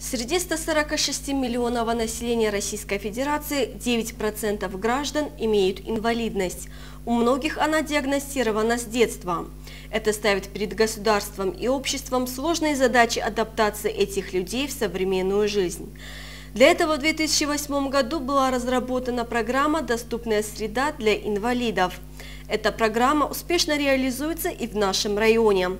Среди 146 миллионов населения Российской Федерации 9% граждан имеют инвалидность. У многих она диагностирована с детства. Это ставит перед государством и обществом сложные задачи адаптации этих людей в современную жизнь. Для этого в 2008 году была разработана программа «Доступная среда для инвалидов». Эта программа успешно реализуется и в нашем районе.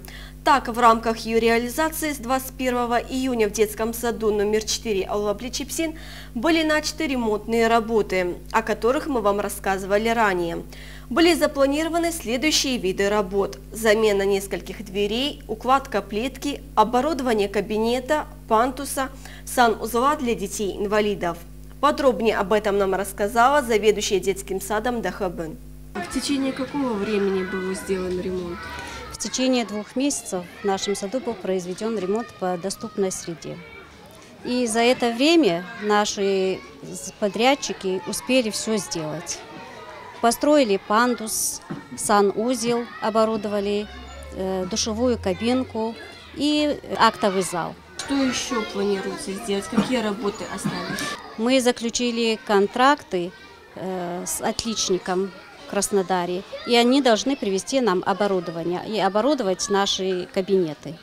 Так, в рамках ее реализации с 21 июня в детском саду номер 4 Аллапличипсин были начаты ремонтные работы, о которых мы вам рассказывали ранее. Были запланированы следующие виды работ. Замена нескольких дверей, укладка плитки, оборудование кабинета, пантуса, санузла для детей-инвалидов. Подробнее об этом нам рассказала заведующая детским садом Дахабын. В течение какого времени был сделан ремонт? В течение двух месяцев в нашем саду был произведен ремонт по доступной среде. И за это время наши подрядчики успели все сделать. Построили пандус, санузел, оборудовали э, душевую кабинку и актовый зал. Что еще планируется сделать? Какие работы остались? Мы заключили контракты э, с отличником Краснодаре, и они должны привести нам оборудование и оборудовать наши кабинеты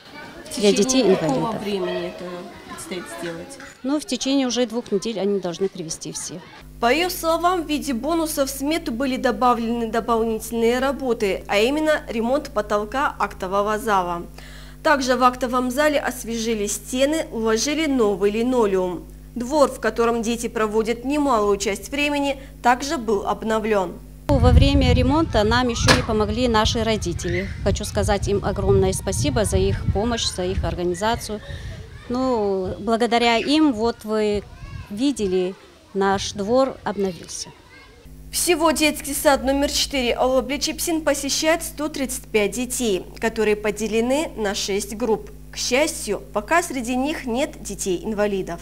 для детей инвалидов. Какого времени это предстоит сделать? Ну, в течение уже двух недель они должны привести все. По ее словам, в виде бонусов в смету были добавлены дополнительные работы, а именно ремонт потолка актового зала. Также в актовом зале освежили стены, уложили новый линолеум. Двор, в котором дети проводят немалую часть времени, также был обновлен. Во время ремонта нам еще и помогли наши родители. Хочу сказать им огромное спасибо за их помощь, за их организацию. Ну, благодаря им, вот вы видели, наш двор обновился. Всего детский сад номер 4 Аллабличипсин посещает 135 детей, которые поделены на 6 групп. К счастью, пока среди них нет детей-инвалидов.